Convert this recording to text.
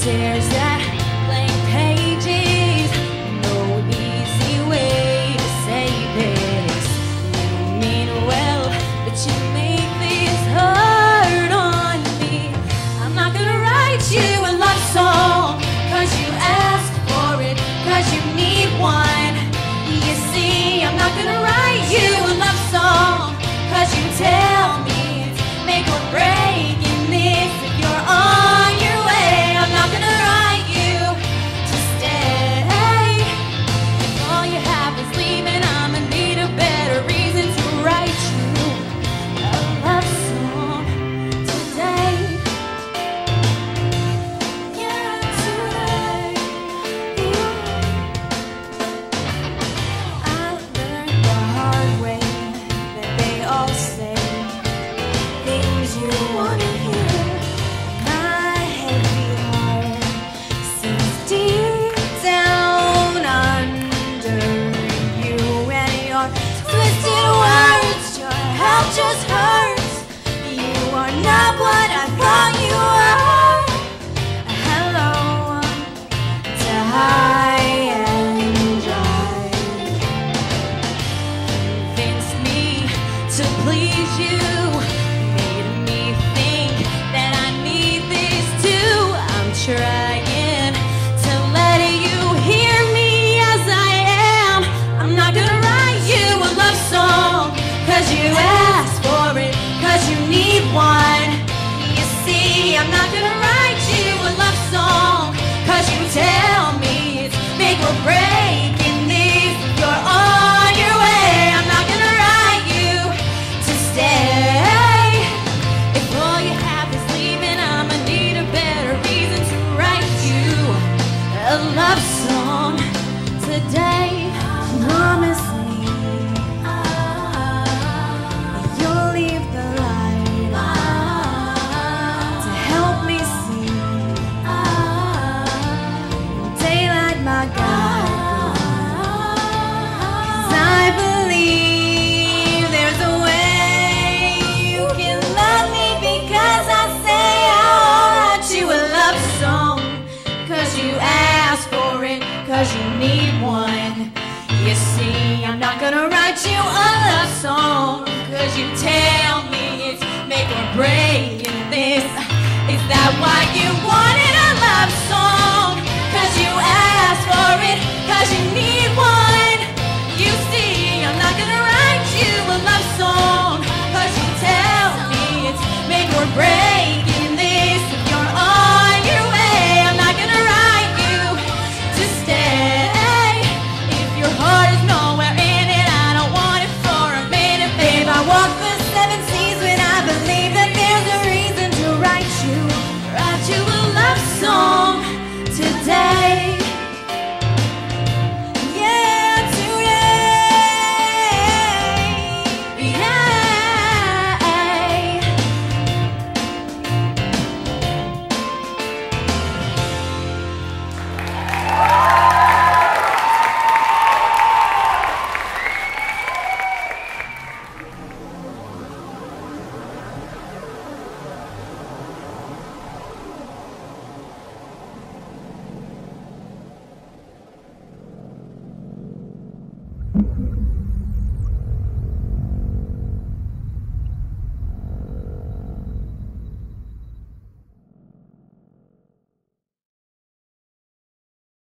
tears just hurt. cause you need one. You see, I'm not gonna write you a love song, cause you tell me it's make or break in this. Is that why you